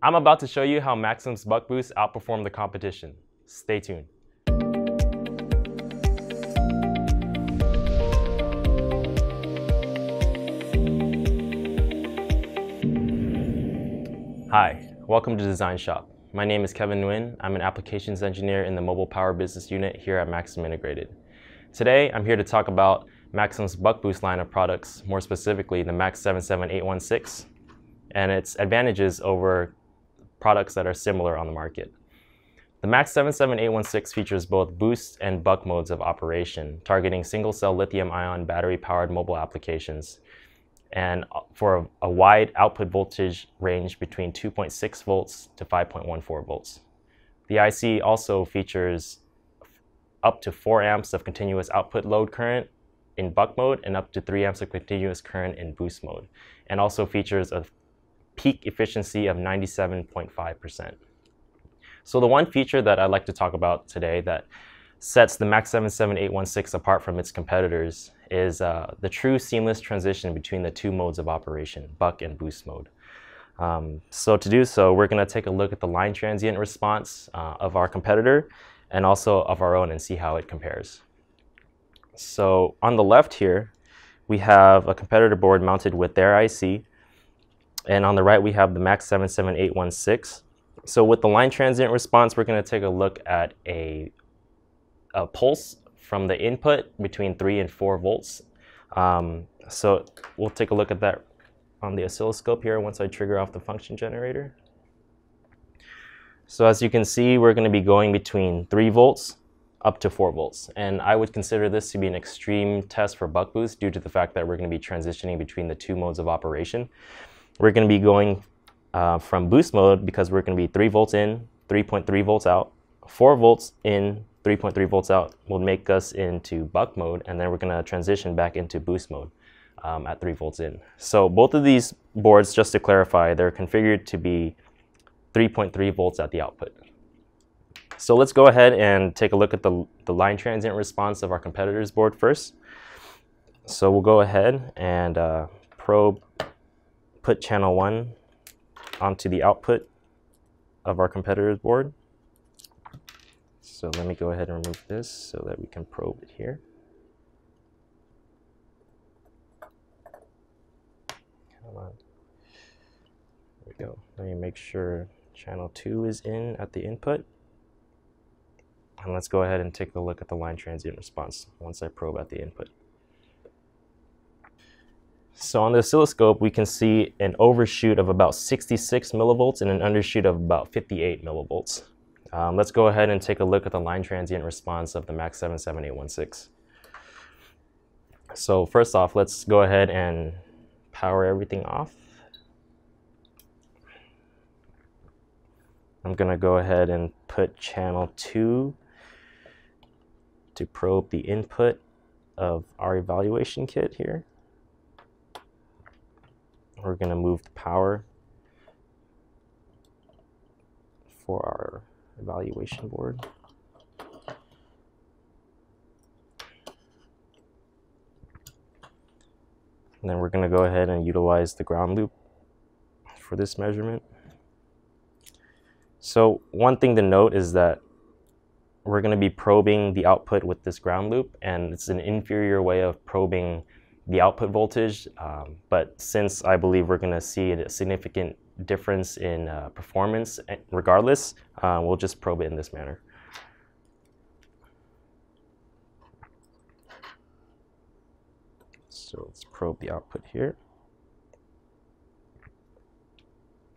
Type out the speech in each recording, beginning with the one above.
I'm about to show you how Maxim's buck boost outperformed the competition. Stay tuned. Hi, welcome to Design Shop. My name is Kevin Nguyen. I'm an applications engineer in the Mobile Power Business Unit here at Maxim Integrated. Today, I'm here to talk about Maxim's Buck Boost line of products, more specifically the Max 77816, and its advantages over products that are similar on the market. The MAX 77816 features both boost and buck modes of operation, targeting single-cell lithium-ion battery-powered mobile applications, and uh, for a, a, wide output voltage range between 2.6 volts to 5.14 volts. The IC also features up to 4 amps of continuous output load current in buck mode and up to 3 amps of continuous current in boost mode, and also features a peak efficiency of 97.5%. So the one feature that I'd like to talk about today that sets the MAX 77816 apart from its competitors is uh, the true seamless transition between the two modes of operation, buck and boost mode. Um, so to do so, we're going to take a look at the line transient response uh, of our competitor and also of our own and see how it compares. So on the left here, we have a competitor board mounted with their IC and on the right, we have the MAX 77816. So with the line transient response, we're going to take a look at a, a pulse from the input between 3 and 4 volts. Um, so we'll take a look at that on the oscilloscope here once I trigger off the function generator. So as you can see, we're going to be going between 3 volts up to 4 volts. And I would consider this to be an extreme test for buck boost due to the fact that we're going to be transitioning between the two modes of operation. We're going to be going uh, from boost mode because we're going to be 3 volts in, 3.3 volts out, 4 volts in, 3.3 volts out will make us into buck mode, and then we're going to transition back into boost mode um, at 3 volts in. So both of these boards, just to clarify, they're configured to be 3.3 volts at the output. So let's go ahead and take a look at the, the line transient response of our competitor's board first. So we'll go ahead and uh, probe put channel 1 onto the output of our competitor's board. So let me go ahead and remove this so that we can probe it here. Come on. There we go. Let me make sure channel 2 is in at the input. And let's go ahead and take a look at the line transient response once I probe at the input. So on the oscilloscope, we can see an overshoot of about 66 millivolts and an undershoot of about 58 millivolts. Um, let's go ahead and take a look at the line transient response of the MAX 77816. So first off, let's go ahead and power everything off. I'm going to go ahead and put channel 2 to probe the input of our evaluation kit here we're going to move the power for our evaluation board. And then we're going to go ahead and utilize the ground loop for this measurement. So one thing to note is that we're going to be probing the output with this ground loop, and it's an inferior way of probing the output voltage, um, but since I believe we're going to see a significant difference in uh, performance eh, regardless, uh, we'll just probe it in this manner. So let's probe the output here.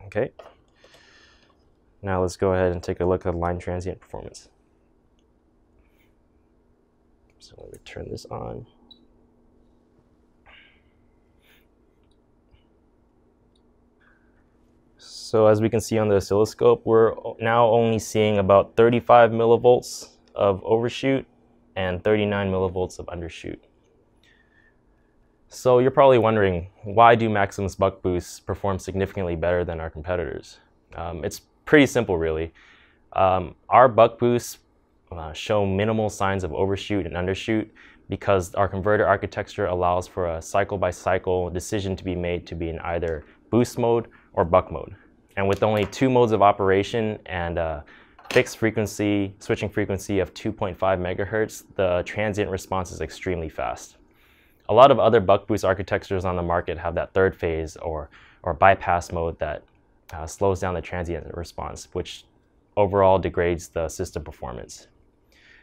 Okay. Now let's go ahead and take a look at line transient performance. So let me turn this on. So as we can see on the oscilloscope, we're now only seeing about 35 millivolts of overshoot and 39 millivolts of undershoot. So you're probably wondering, why do Maxim's buck boosts perform significantly better than our competitors? Um, it's pretty simple, really. Um, our buck boosts uh, show minimal signs of overshoot and undershoot because our converter architecture allows for a cycle-by-cycle -cycle decision to be made to be in either boost mode or buck mode. And with only two modes of operation and a fixed frequency, switching frequency of 2.5 megahertz, the transient response is extremely fast. A lot of other buck boost architectures on the market have that third phase or, or bypass mode that uh, slows down the transient response, which overall degrades the system performance.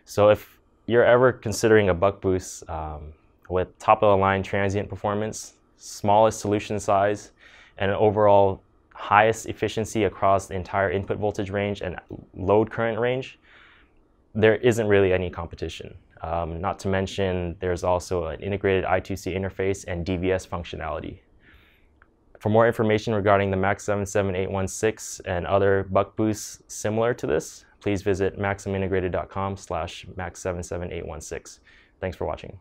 So if you're ever considering a buck boost um, with top of the line transient performance, smallest solution size, and an overall highest efficiency across the entire input voltage range and load current range, there isn't really any competition. Um, not to mention, there's also an integrated I2C interface and DVS functionality. For more information regarding the MAX 77816 and other buck boosts similar to this, please visit maximintegrated.com slash max77816. Thanks for watching.